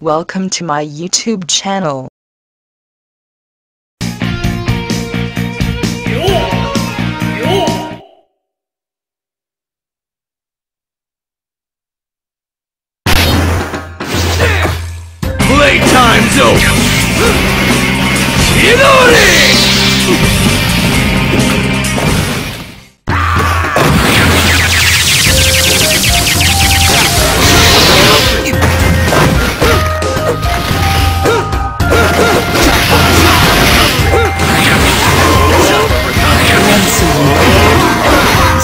Welcome to my YouTube channel. Playtime's over!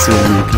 Chidori!